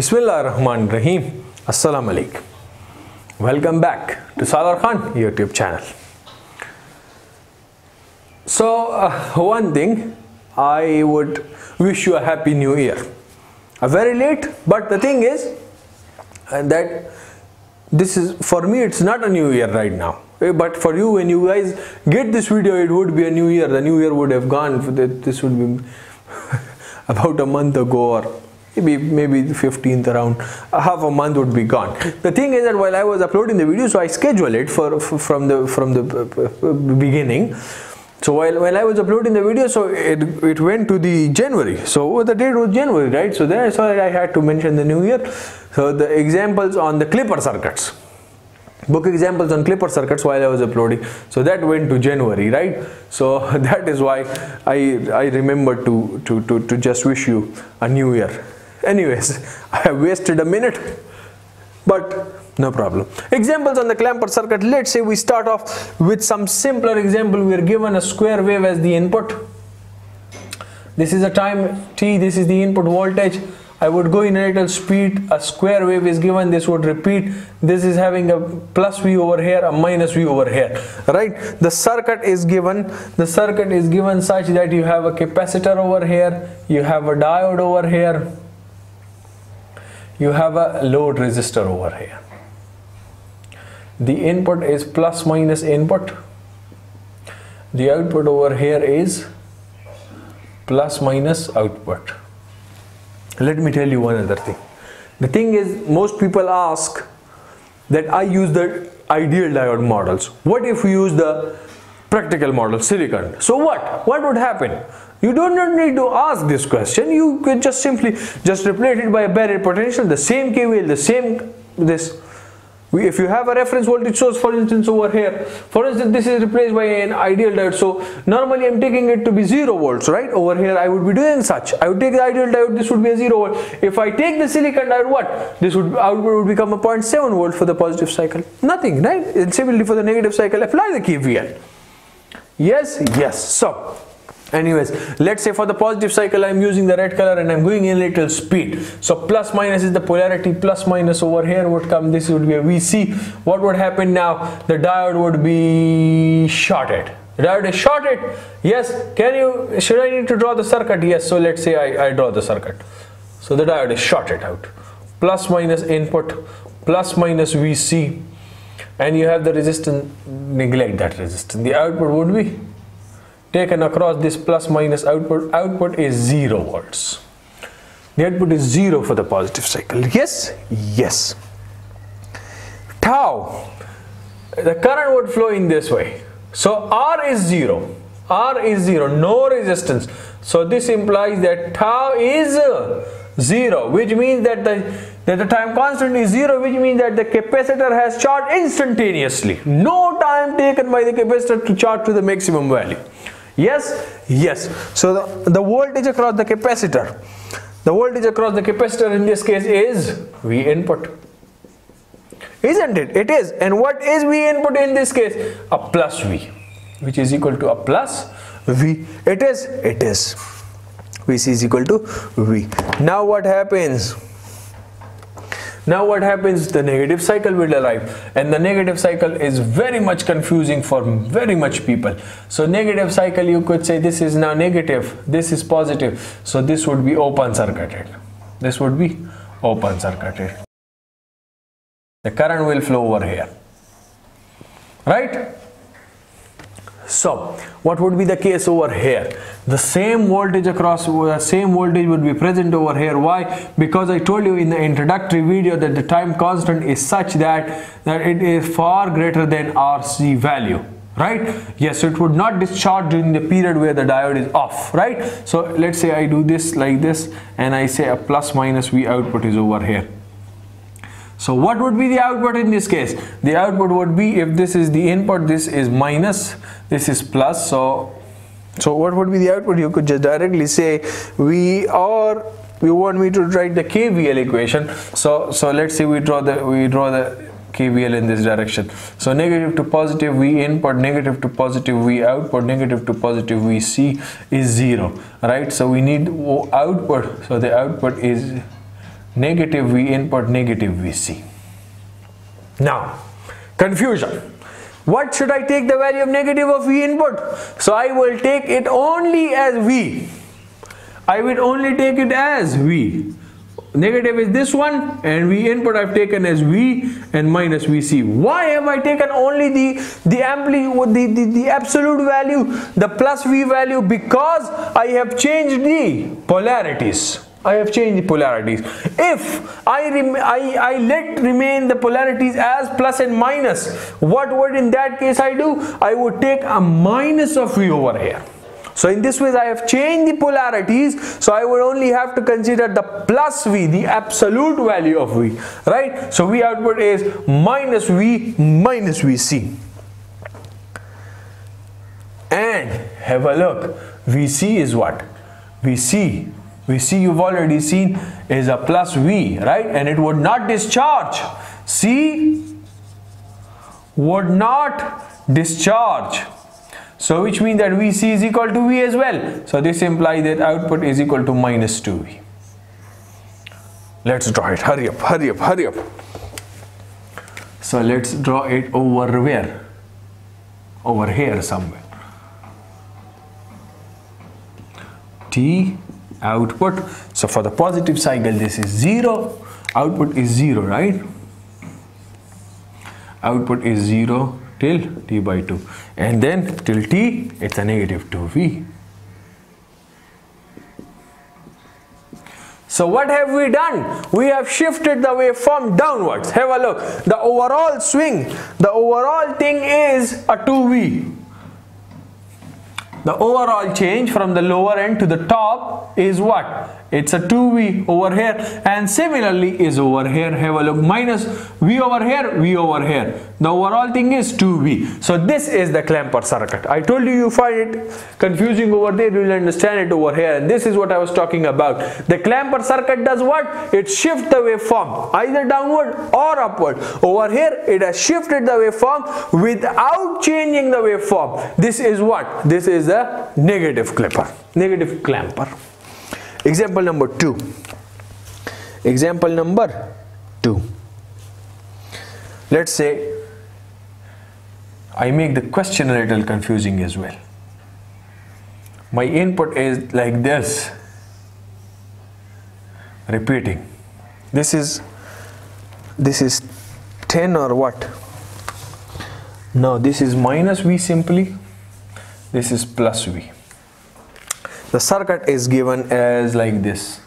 Bismillah Rahman Rahim. Assalamu alaikum. Welcome back to Salaar Khan YouTube channel. So, uh, one thing, I would wish you a happy new year. Uh, very late, but the thing is uh, that this is for me, it's not a new year right now. Eh, But for you, when you guys get this video, it would be a new year. The new year would have gone. This would be about a month ago or maybe maybe the 15th around half a month would be gone the thing is that while i was uploading the video so i schedule it for, for from the from the uh, uh, beginning so while, while I was uploading the video, so it, it went to the January. So the date was January, right? So then I saw that I had to mention the new year. So the examples on the clipper circuits, book examples on clipper circuits while I was uploading. So that went to January, right? So that is why I I remember to to to, to just wish you a new year. Anyways, I have wasted a minute, but no problem. Examples on the clamper circuit. Let's say we start off with some simpler example. We are given a square wave as the input. This is a time t this is the input voltage. I would go in a little speed. A square wave is given. This would repeat. This is having a plus V over here a minus V over here right? The circuit is given. The circuit is given such that you have a capacitor over here. You have a diode over here you have a load resistor over here. The input is plus minus input. The output over here is plus minus output. Let me tell you one other thing. The thing is most people ask that i use the ideal diode models. What if we use the practical model silicon. So what? What would happen? You do not need to ask this question. You can just simply just replace it by a barrier potential the same kvl the same this. If you have a reference voltage source for instance over here for instance this is replaced by an ideal diode. So normally i'm taking it to be 0 volts right? Over here i would be doing such. I would take the ideal diode this would be a 0 volt. If i take the silicon diode what? This would output would become a 0.7 volt for the positive cycle. Nothing right? And similarly for the negative cycle apply the kvl yes yes. So anyways let's say for the positive cycle i'm using the red color and i'm going in little speed. So plus minus is the polarity plus minus over here would come. This would be a vc what would happen now? The diode would be shorted. Diode is shorted. Yes can you should i need to draw the circuit? Yes so let's say i, I draw the circuit. So the diode is shorted out. Plus minus input plus minus vc and you have the resistance neglect that resistance. The output would be taken across this plus minus output. Output is 0 volts. The output is 0 for the positive cycle. Yes yes. Tau the current would flow in this way. So r is 0 r is 0 no resistance. So this implies that tau is 0 which means that the that the time constant is 0 which means that the capacitor has charged instantaneously. No time taken by the capacitor to charge to the maximum value. Yes? Yes. So the, the voltage across the capacitor. The voltage across the capacitor in this case is v input. Isn't it? It is. And what is v input in this case? A plus v which is equal to a plus v. It is. It is. Vc is equal to v. Now what happens now what happens? The negative cycle will arrive. And the negative cycle is very much confusing for very much people. So negative cycle you could say this is now negative. This is positive. So this would be open circuited. This would be open circuited. The current will flow over here. Right so what would be the case over here? The same voltage across the same voltage would be present over here. Why? Because i told you in the introductory video that the time constant is such that that it is far greater than rc value right? Yes it would not discharge during the period where the diode is off right? So let's say i do this like this and i say a plus minus v output is over here so what would be the output in this case? The output would be if this is the input, this is minus, this is plus. So, so what would be the output? You could just directly say we or you want me to write the KVL equation. So, so let's say we draw the we draw the KVL in this direction. So negative to positive V input, negative to positive V output, negative to positive VC is zero, right? So we need output. So the output is negative V input, negative VC. Now, confusion. What should I take the value of negative of V input? So I will take it only as V. I will only take it as V negative is this one and V input I've taken as V and minus VC. Why have I taken only the the amplitude the, the, the absolute value the plus V value because I have changed the polarities. I have changed the polarities. If I, I, I let remain the polarities as plus and minus, what would in that case I do? I would take a minus of V over here. So in this way I have changed the polarities so I would only have to consider the plus V the absolute value of V right so V output is minus V minus VC and have a look VC is what VC VC you've already seen is a plus V right and it would not discharge C would not discharge so which means that VC is equal to V as well. So this implies that output is equal to minus 2V. Let's draw it. Hurry up, hurry up, hurry up. So let's draw it over where? Over here somewhere. T output. So for the positive cycle this is 0. Output is 0, right? Output is 0 till t by 2 and then till t it's a negative 2v so what have we done we have shifted the waveform downwards have a look the overall swing the overall thing is a 2v the overall change from the lower end to the top is what it's a 2v over here and similarly is over here. Have a look. Minus v over here v over here. The overall thing is 2v so this is the clamper circuit. I told you you find it confusing over there. You will understand it over here. And this is what i was talking about. The clamper circuit does what? It shifts the waveform either downward or upward. Over here it has shifted the waveform without changing the waveform. This is what? This is a negative clipper negative clamper Example number 2. Example number 2. Let's say I make the question a little confusing as well. My input is like this, repeating. This is this is 10 or what? Now this is minus V simply, this is plus V the circuit is given as like this.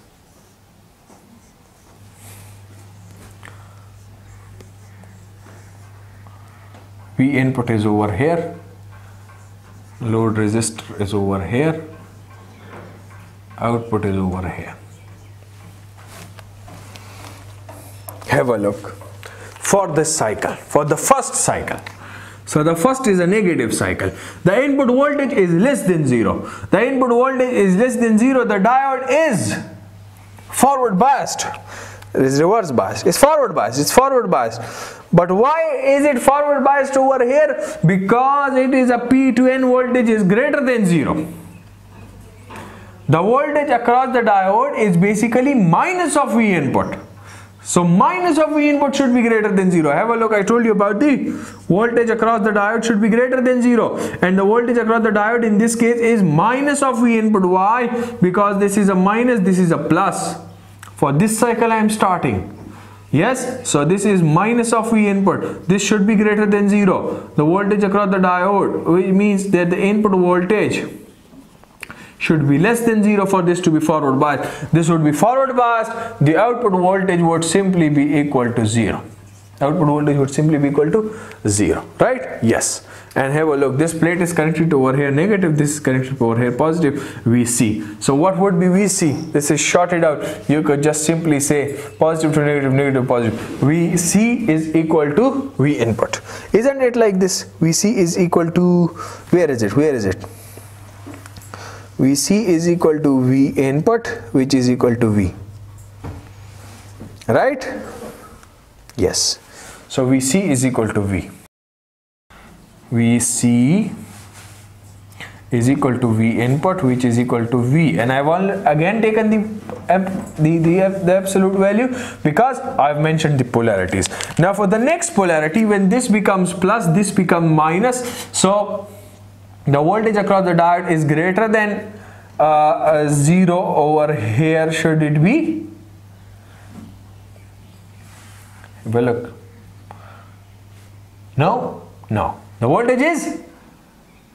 V input is over here. Load resistor is over here. Output is over here. Have a look. For this cycle for the first cycle so the first is a negative cycle. The input voltage is less than 0. The input voltage is less than 0. The diode is forward biased. It is reverse biased. It's forward biased. It's forward biased. But why is it forward biased over here? Because it is a P to N voltage is greater than 0. The voltage across the diode is basically minus of V input. So minus of V input should be greater than 0. Have a look, I told you about the voltage across the diode should be greater than 0. And the voltage across the diode in this case is minus of V input. Why? Because this is a minus, this is a plus. For this cycle I am starting. Yes, so this is minus of V input. This should be greater than 0. The voltage across the diode, which means that the input voltage should be less than 0 for this to be forward biased. This would be forward biased. The output voltage would simply be equal to 0. Output voltage would simply be equal to 0. Right? Yes. And have a look. This plate is connected to over here negative. This is connected over here positive. VC. So what would be VC? This is shorted out. You could just simply say positive to negative, negative, positive. VC is equal to V input. Isn't it like this? VC is equal to, where is it? Where is it? Vc is equal to V input which is equal to V. Right? Yes. So Vc is equal to V. Vc is equal to V input which is equal to V. And I've again taken the, the, the, the absolute value because I've mentioned the polarities. Now for the next polarity when this becomes plus this becomes minus. So the voltage across the diode is greater than uh, uh, 0 over here should it be? Well look. No? No. The voltage is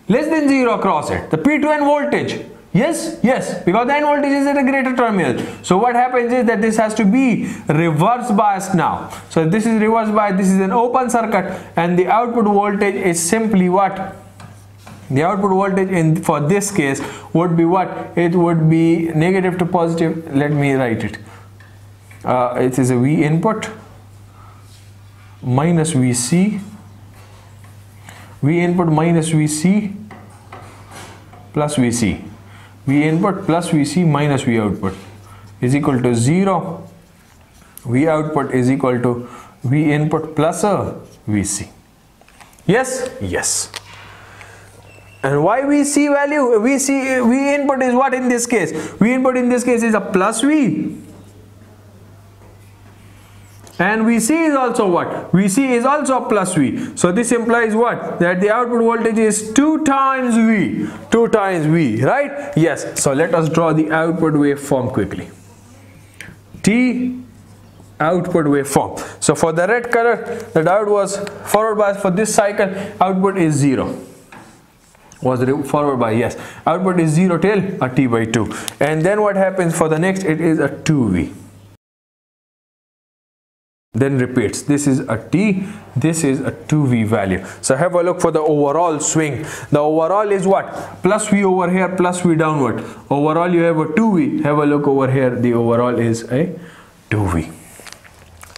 less than 0 across it. The P2N voltage. Yes, yes, because the N voltage is at a greater terminal. So what happens is that this has to be reverse biased now. So this is reverse bias this is an open circuit and the output voltage is simply what? The output voltage in for this case would be what? It would be negative to positive. Let me write it. Uh, it is a V input minus VC V input minus Vc plus Vc. V input plus Vc minus V output is equal to 0. V output is equal to V input plus a Vc. Yes? Yes. And why we see value? we see V input is what in this case? V input in this case is a plus V and Vc is also what? Vc is also plus V. So this implies what? That the output voltage is 2 times V. 2 times V, right? Yes. So let us draw the output waveform quickly. T output waveform. So for the red color, the diode was forward bias for this cycle, output is 0 was forward by yes output is 0 till a t by 2 and then what happens for the next? It is a 2v then repeats. This is a t this is a 2v value. So have a look for the overall swing. The overall is what? Plus v over here plus v downward. Overall you have a 2v have a look over here. The overall is a 2v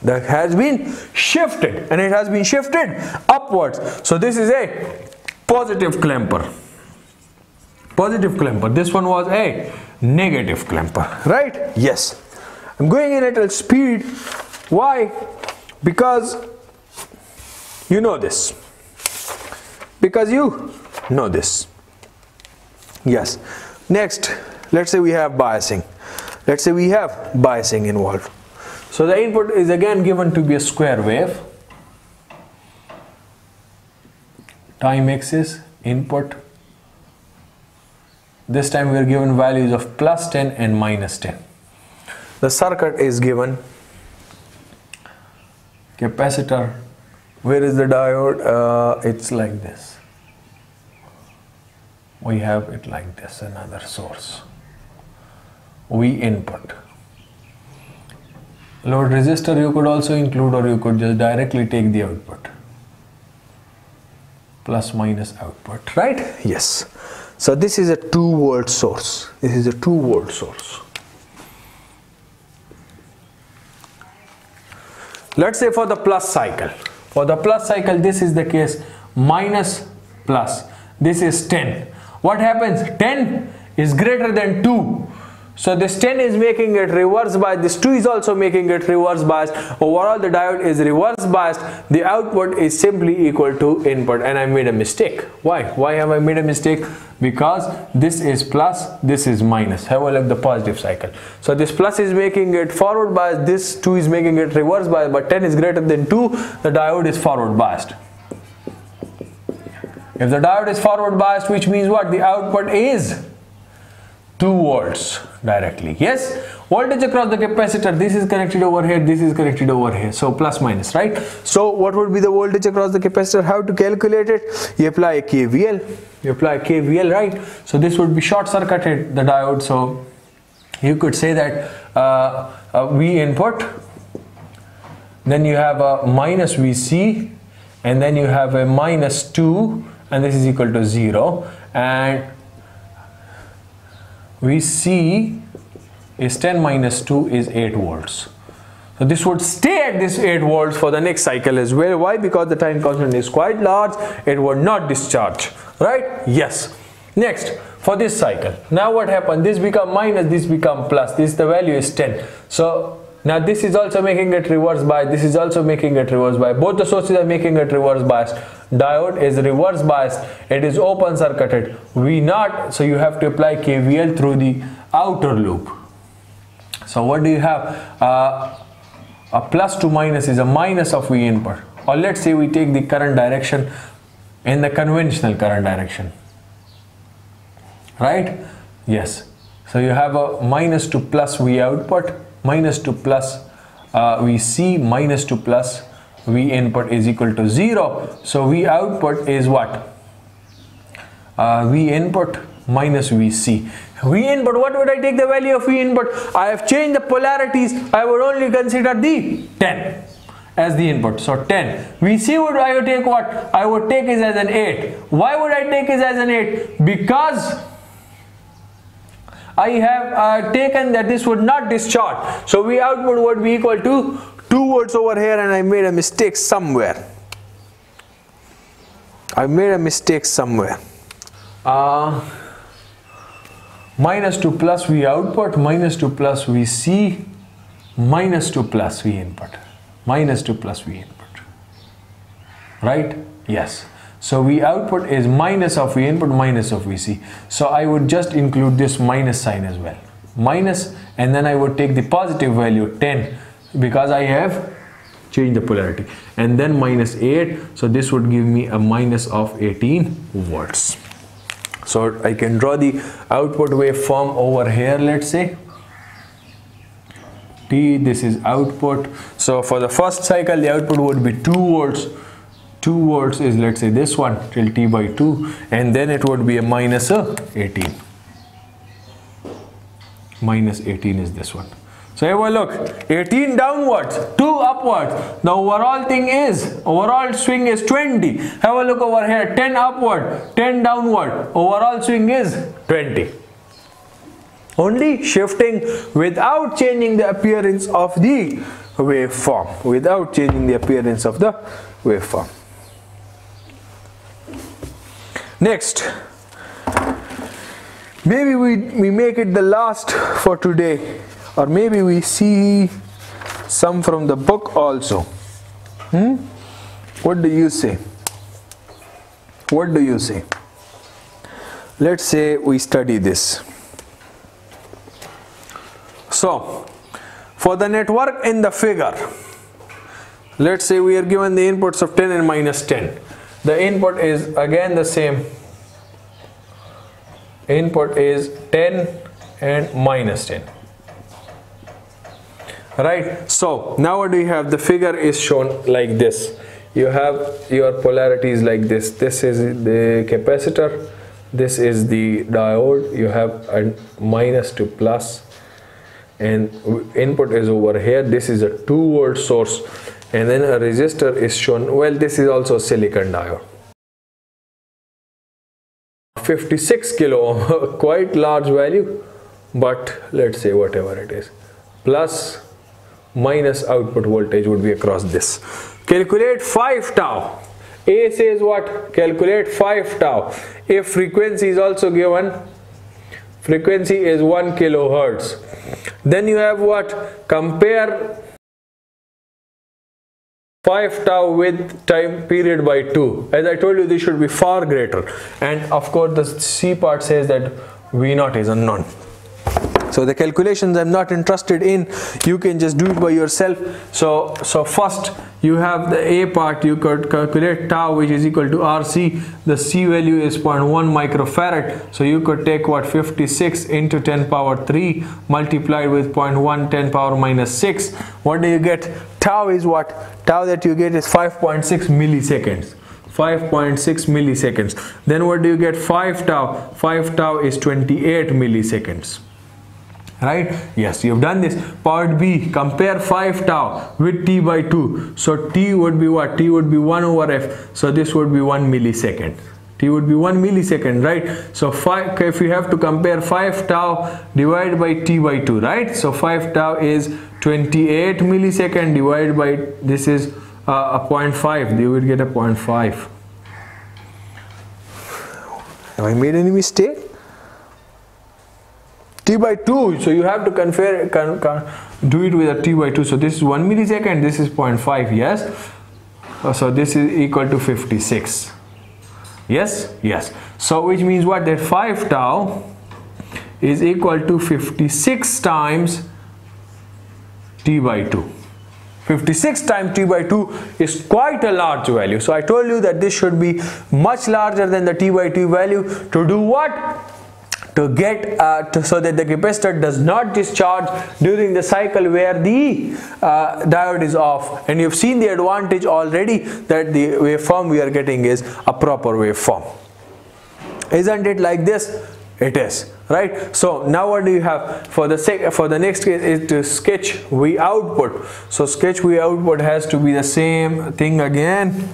that has been shifted and it has been shifted upwards. So this is a positive clamper positive clamper this one was a negative clamper right yes i'm going in at a speed why? Because you know this. Because you know this. Yes. Next, let's say we have biasing. Let's say we have biasing involved. So the input is again given to be a square wave. Time axis, input. This time we are given values of plus 10 and minus 10. The circuit is given capacitor. Where is the diode? Uh, it's like this. We have it like this another source. V input. Load resistor you could also include or you could just directly take the output plus minus output right? Yes. So this is a 2 volt source. This is a 2 volt source. Let's say for the plus cycle. For the plus cycle this is the case minus plus. This is 10 what happens? 10 is greater than 2 so this 10 is making it reverse biased. This 2 is also making it reverse biased. Overall the diode is reverse biased. The output is simply equal to input and I made a mistake. Why? Why have I made a mistake? Because this is plus, this is minus. Have a look the positive cycle. So this plus is making it forward biased. This 2 is making it reverse biased. But 10 is greater than 2. The diode is forward biased. If the diode is forward biased which means what? The output is 2 volts directly. Yes? Voltage across the capacitor this is connected over here this is connected over here. So plus minus right? So what would be the voltage across the capacitor? How to calculate it? You apply a kvl you apply kvl right? So this would be short circuited the diode. So you could say that uh, v input then you have a minus vc and then you have a minus 2 and this is equal to 0 and Vc is 10 minus 2 is 8 volts. So this would stay at this 8 volts for the next cycle as well. Why? Because the time constant is quite large. It would not discharge. Right? Yes. Next, for this cycle. Now what happened? This become minus, this become plus. This the value is 10. So now this is also making it reverse bias. This is also making it reverse bias. Both the sources are making it reverse bias. Diode is reverse biased it is open circuited. V naught so you have to apply kvl through the outer loop. So what do you have? Uh, a plus to minus is a minus of v input or let's say we take the current direction in the conventional current direction. Right? Yes. So you have a minus to plus v output minus to plus uh, vc minus to plus v input is equal to 0 so v output is what? Uh, v input minus vc v input what would i take the value of v input? I have changed the polarities. I would only consider the 10 as the input. So 10 vc would i would take what? I would take it as an 8 why would i take it as an 8 because I have uh, taken that this would not discharge. So V output would be equal to 2 volts over here and I made a mistake somewhere. I made a mistake somewhere. Uh, minus 2 plus V output, minus 2 plus VC, minus 2 plus V input, minus 2 plus V input. Right? Yes. So V output is minus of V input minus of VC. So I would just include this minus sign as well. Minus and then I would take the positive value 10 because I have changed the polarity and then minus 8 so this would give me a minus of 18 volts. So I can draw the output waveform over here let's say T this is output so for the first cycle the output would be 2 volts 2 volts is let's say this one till t by 2 and then it would be a minus a 18 minus 18 is this one. So have a look. 18 downwards 2 upwards. The overall thing is overall swing is 20 have a look over here. 10 upward 10 downward. Overall swing is 20 only shifting without changing the appearance of the waveform. Without changing the appearance of the waveform Next, maybe we, we make it the last for today, or maybe we see some from the book also. Hmm? What do you say? What do you say? Let's say we study this. So, for the network in the figure, let's say we are given the inputs of 10 and minus 10 the input is again the same. Input is 10 and minus 10 right? So now what do you have the figure is shown like this. You have your polarities like this. This is the capacitor. This is the diode. You have a minus to plus. And input is over here. This is a 2 volt source and then a resistor is shown. Well this is also silicon diode. 56 kilo ohm, quite large value but let's say whatever it is. Plus minus output voltage would be across this. Calculate 5 tau. A says what? Calculate 5 tau. If frequency is also given. Frequency is 1 kilohertz. Then you have what? Compare 5 tau with time period by 2 as I told you this should be far greater. And of course the C part says that V naught is unknown so the calculations i'm not interested in you can just do it by yourself. So so first you have the a part you could calculate tau which is equal to rc the c value is 0.1 microfarad. So you could take what 56 into 10 power 3 multiplied with 0.1 10 power minus 6 what do you get? Tau is what? Tau that you get is 5.6 milliseconds. 5.6 milliseconds. Then what do you get? 5 tau. 5 tau is 28 milliseconds right? Yes you have done this. Part b compare 5 tau with t by 2 so t would be what? T would be 1 over f. So this would be 1 millisecond. T would be 1 millisecond right? So 5 if you have to compare 5 tau divided by t by 2 right? So 5 tau is 28 millisecond divided by this is uh, a 0.5 you would get a 0.5 have I made any mistake t by 2 so you have to confer, con, con, do it with a t by 2 so this is 1 millisecond this is 0.5 yes? Uh, so this is equal to 56 yes? Yes. So which means what? That 5 tau is equal to 56 times t by 2 56 times t by 2 is quite a large value. So i told you that this should be much larger than the t by 2 value. To do what to get uh, to, so that the capacitor does not discharge during the cycle where the uh, diode is off. And you've seen the advantage already that the waveform we are getting is a proper waveform. Isn't it like this? It is right? So now what do you have? For the for the next case is to sketch v output. So sketch v output has to be the same thing again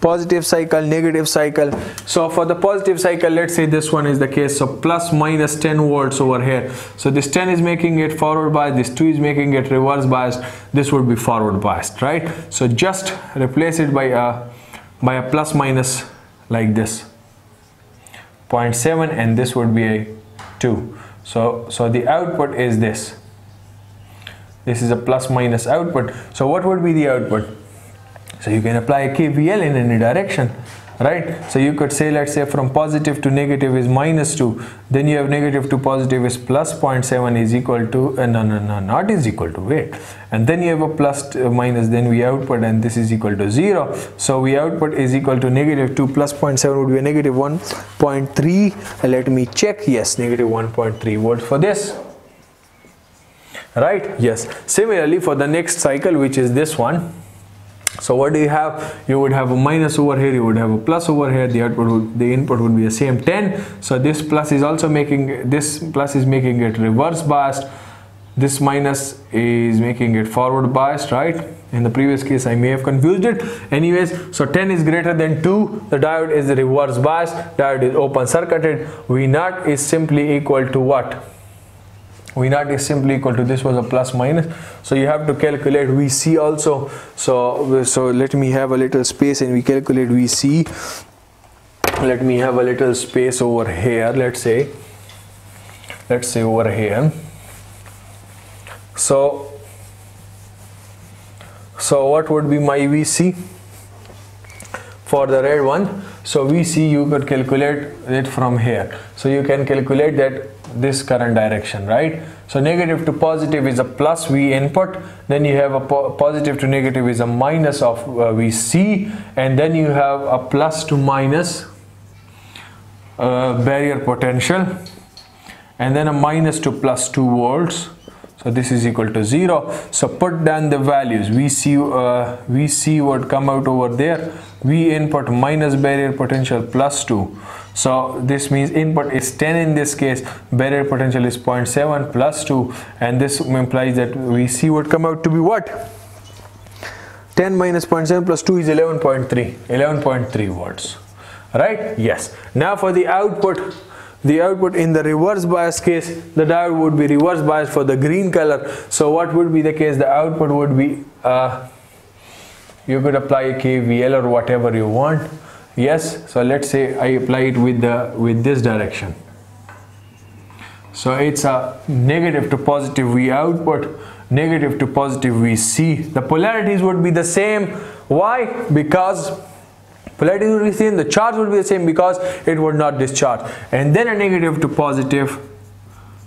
positive cycle negative cycle. So for the positive cycle let's say this one is the case. So plus minus 10 volts over here. So this 10 is making it forward biased. This 2 is making it reverse biased. This would be forward biased right? So just replace it by a by a plus minus like this. 0.7 and this would be a 2 so so the output is this. This is a plus minus output. So what would be the output so you can apply a KVL in any direction right? So you could say let's say from positive to negative is minus 2 then you have negative to positive is plus 0.7 is equal to uh, no no no not is equal to wait and then you have a plus uh, minus then V output and this is equal to 0 so V output is equal to negative 2 plus 0.7 would be a negative 1.3 let me check. Yes negative 1.3 volts for this. Right? Yes. Similarly for the next cycle which is this one so what do you have? You would have a minus over here you would have a plus over here the output would, the input would be the same 10 so this plus is also making this plus is making it reverse biased. This minus is making it forward biased right? In the previous case I may have confused it. Anyways so 10 is greater than 2 the diode is reverse biased. Diode is open circuited. V naught is simply equal to what v naught is simply equal to this was a plus minus. So you have to calculate vc also. So so let me have a little space and we calculate vc let me have a little space over here let's say let's say over here. So so what would be my vc for the red one so vc you could calculate it from here. So you can calculate that this current direction right? So negative to positive is a plus v input then you have a po positive to negative is a minus of uh, vc and then you have a plus to minus uh, barrier potential and then a minus to plus 2 volts so this is equal to 0 so put down the values. Vc uh, vc would come out over there. V input minus barrier potential plus 2 so this means input is 10 in this case. Barrier potential is 0.7 plus 2 and this implies that vc would come out to be what? 10 minus 0.7 plus 2 is 11.3 11.3 volts. Right? Yes. Now for the output the output in the reverse bias case the diode would be reverse biased for the green color. So what would be the case? The output would be uh, you could apply a KVL or whatever you want. Yes so let's say I apply it with the with this direction. So it's a negative to positive V output negative to positive VC the polarities would be the same. Why? Because polarity the charge would be the same because it would not discharge. And then a negative to positive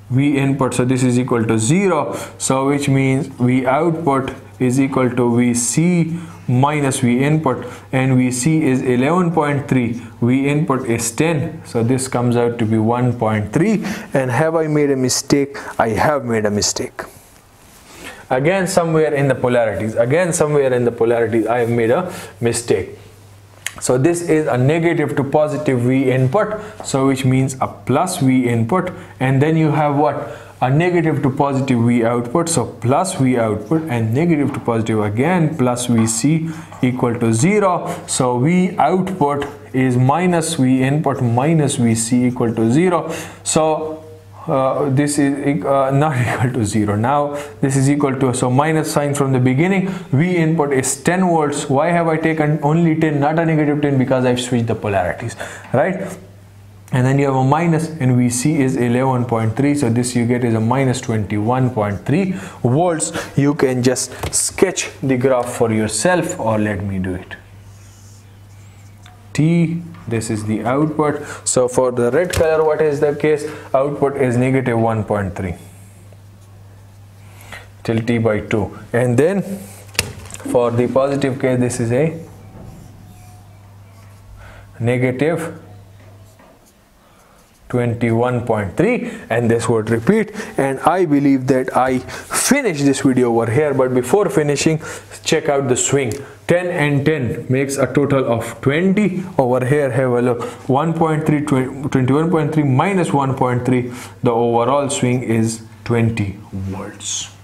V input. So this is equal to 0 so which means V output is equal to VC minus V input. And VC is 11.3 V input is 10 so this comes out to be 1.3 and have I made a mistake? I have made a mistake. Again somewhere in the polarities. Again somewhere in the polarities I have made a mistake so this is a negative to positive V input so which means a plus V input and then you have what? A negative to positive V output so plus V output and negative to positive again plus VC equal to 0 so V output is minus V input minus VC equal to 0 so uh, this is uh, not equal to 0 now this is equal to so minus sign from the beginning. V input is 10 volts. Why have i taken only 10 not a negative 10 because i've switched the polarities right? And then you have a minus and VC is 11.3 so this you get is a minus 21.3 volts. You can just sketch the graph for yourself or let me do it. T this is the output. So for the red color what is the case? Output is negative 1.3 till t by 2 and then for the positive case this is a negative 21.3 and this would repeat. And I believe that I finish this video over here but before finishing check out the swing. 10 and 10 makes a total of 20 over here. Have a look. 1.3 21.3 minus 1.3 the overall swing is 20 volts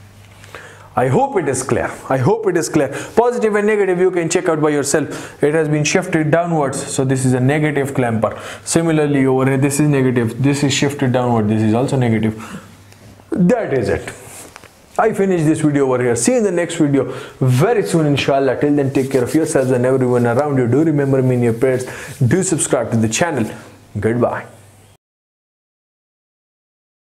I hope it is clear. I hope it is clear. Positive and negative you can check out by yourself. It has been shifted downwards. So this is a negative clamper. Similarly over here this is negative. This is shifted downward. This is also negative. That is it. I finish this video over here. See you in the next video very soon inshallah. Till then take care of yourselves and everyone around you. Do remember me in your prayers. Do subscribe to the channel. Goodbye.